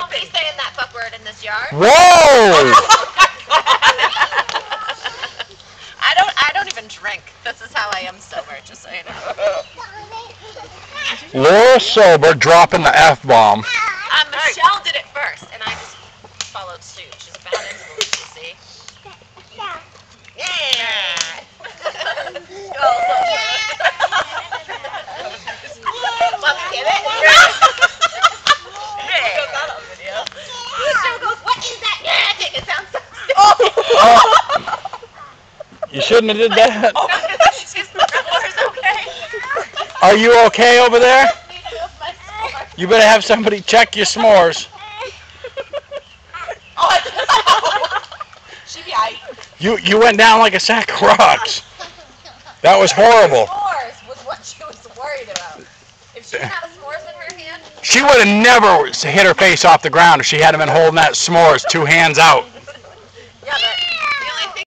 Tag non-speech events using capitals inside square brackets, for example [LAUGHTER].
Don't be saying that fuck word in this yard. Whoa! [LAUGHS] [LAUGHS] I don't. I don't even drink. This is how I am sober. Just so you know. [LAUGHS] Laura Sober dropping the F bomb. Um, Michelle did it first, and I just followed suit. She's a bad influence, you see. Yeah. oh, Well, get it? Hey. Michelle goes, what is that magic? It sounds so Oh, you shouldn't have did that. She's [LAUGHS] okay. Are you okay over there? You better have somebody check your s'mores. She be aight. [LAUGHS] You you went down like a sack of rocks. That was horrible. S'mores was what she was worried about. If she had s'mores in her hand, She would have never hit her face off the ground if she hadn't been holding that s'mores two hands out.